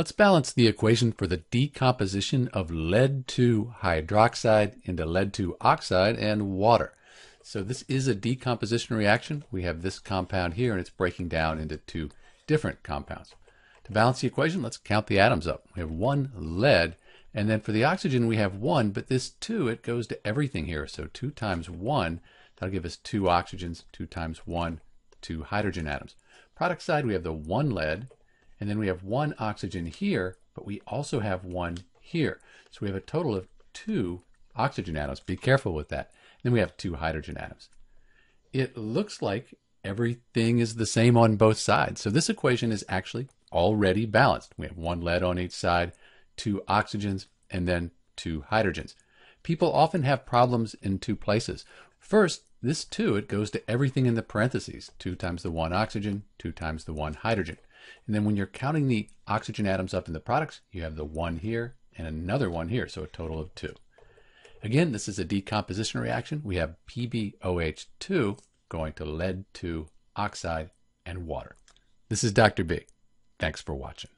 Let's balance the equation for the decomposition of lead 2 hydroxide into lead 2 oxide and water. So this is a decomposition reaction. We have this compound here and it's breaking down into two different compounds. To balance the equation, let's count the atoms up. We have one lead and then for the oxygen we have one, but this 2, it goes to everything here. So 2 times 1, that'll give us 2 oxygens, 2 times 1, 2 hydrogen atoms. Product side, we have the 1 lead and then we have one oxygen here, but we also have one here. So we have a total of two oxygen atoms. Be careful with that. Then we have two hydrogen atoms. It looks like everything is the same on both sides. So this equation is actually already balanced. We have one lead on each side, two oxygens, and then two hydrogens. People often have problems in two places. First, this 2, it goes to everything in the parentheses. 2 times the 1 oxygen, 2 times the 1 hydrogen. And then when you're counting the oxygen atoms up in the products, you have the 1 here and another one here, so a total of 2. Again, this is a decomposition reaction. We have PbOH2 going to lead 2 oxide and water. This is Dr. B. Thanks for watching.